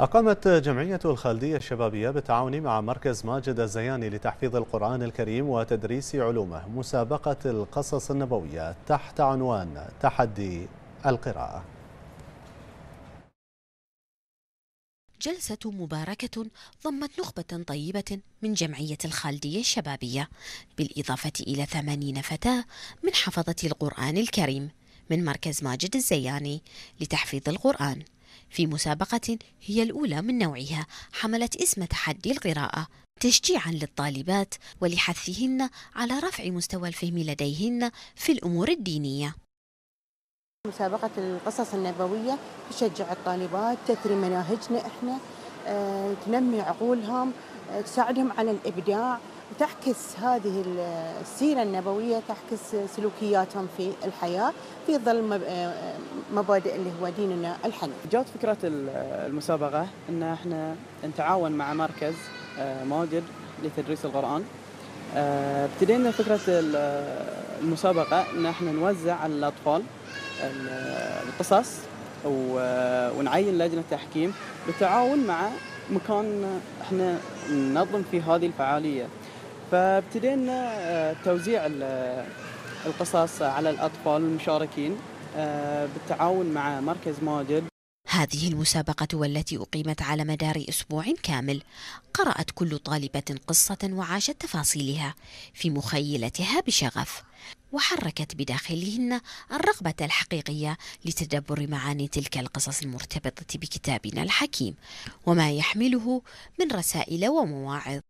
أقامت جمعية الخالدية الشبابية بالتعاون مع مركز ماجد الزياني لتحفيظ القرآن الكريم وتدريس علومه مسابقة القصص النبوية تحت عنوان تحدي القراءة. جلسة مباركة ضمت نخبة طيبة من جمعية الخالدية الشبابية بالإضافة إلى ثمانين فتاة من حفظة القرآن الكريم من مركز ماجد الزياني لتحفيظ القرآن. في مسابقة هي الأولى من نوعها حملت اسم تحدي القراءة تشجيعا للطالبات ولحثهن على رفع مستوى الفهم لديهن في الأمور الدينية. مسابقة القصص النبوية تشجع الطالبات تثري مناهجنا إحنا آه تنمي عقولهم آه تساعدهم على الإبداع تعكس هذه السيرة النبوية تعكس سلوكياتهم في الحياة في ظل مبادئ اللي هو ديننا الحنيف. جات فكرة المسابقة أن إحنا نتعاون مع مركز ماجد لتدريس القرآن. ابتدينا فكرة المسابقة أن إحنا نوزع على الأطفال القصص ونعين لجنة تحكيم بالتعاون مع مكان إحنا ننظم فيه هذه الفعالية. فابتدينا توزيع القصص على الأطفال المشاركين بالتعاون مع مركز ماجد هذه المسابقة والتي أقيمت على مدار أسبوع كامل قرأت كل طالبة قصة وعاشت تفاصيلها في مخيلتها بشغف وحركت بداخلهن الرغبة الحقيقية لتدبر معاني تلك القصص المرتبطة بكتابنا الحكيم وما يحمله من رسائل ومواعظ.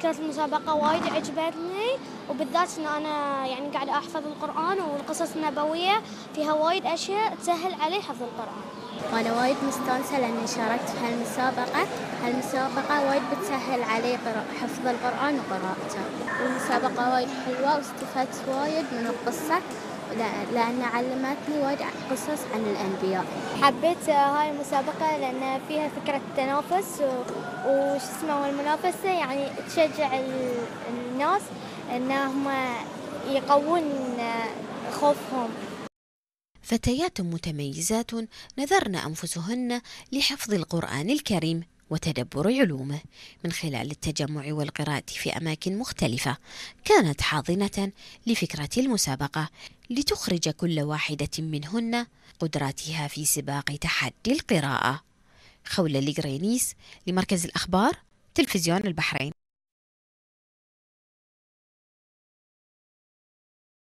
كانت المسابقة وايد عجبتني. وبالذات ان أنا يعني قاعدة أحفظ القرآن والقصص النبوية فيها وايد أشياء تسهل علي حفظ القرآن. وأنا وايد مستانسة لأني شاركت في هالمسابقة، هالمسابقة وايد بتسهل علي حفظ القرآن وقراءته. والمسابقة وايد حلوة واستفدت وايد من القصة لأن علمتني وايد قصص عن الأنبياء حبيت هاي المسابقة لأن فيها فكرة التنافس وش اسمه والمنافسة يعني تشجع الناس أنهم يقوون خوفهم. فتيات متميزات نذرن أنفسهن لحفظ القرآن الكريم وتدبر علومه. من خلال التجمع والقراءة في أماكن مختلفة كانت حاضنة لفكرة المسابقة لتخرج كل واحدة منهن قدراتها في سباق تحدي القراءة. خولة القرينيس لمركز الأخبار تلفزيون البحرين.